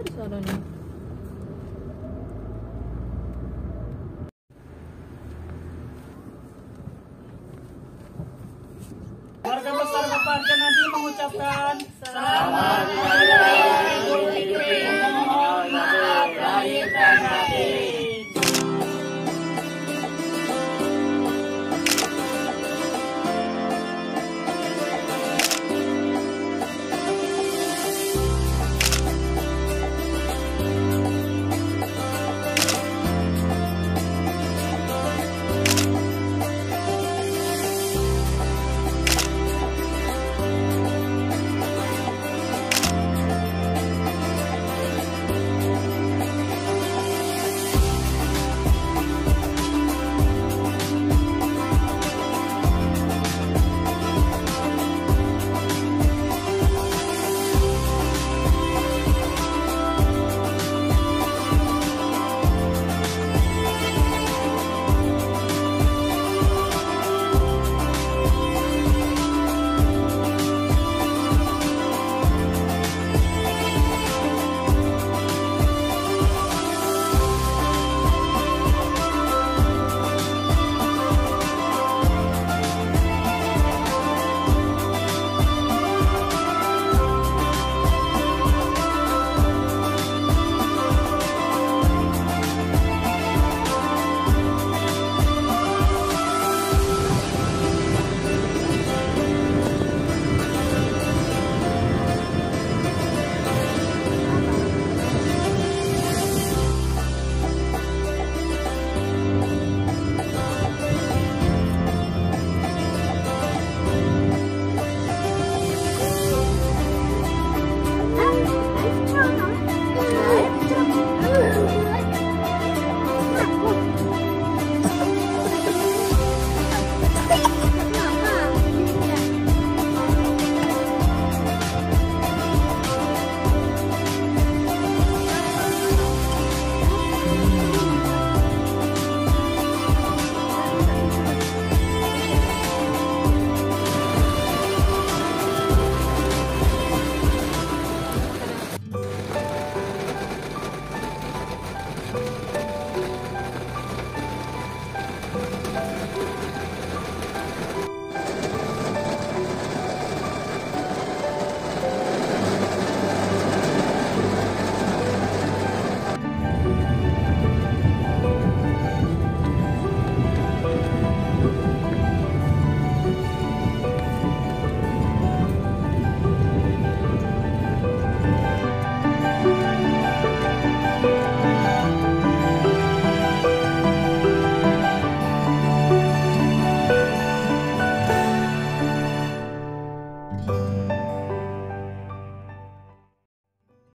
apa di suaranya. Warga besar Baparja nanti mengucapkan selamat hari raya Idul Fitri. Mohon maaf lahir dan batin.